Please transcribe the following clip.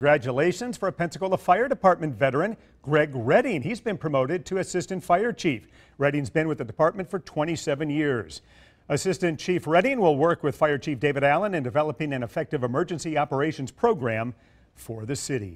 Congratulations for a Pensacola Fire Department veteran, Greg Redding. He's been promoted to Assistant Fire Chief. Redding's been with the department for 27 years. Assistant Chief Redding will work with Fire Chief David Allen in developing an effective emergency operations program for the city.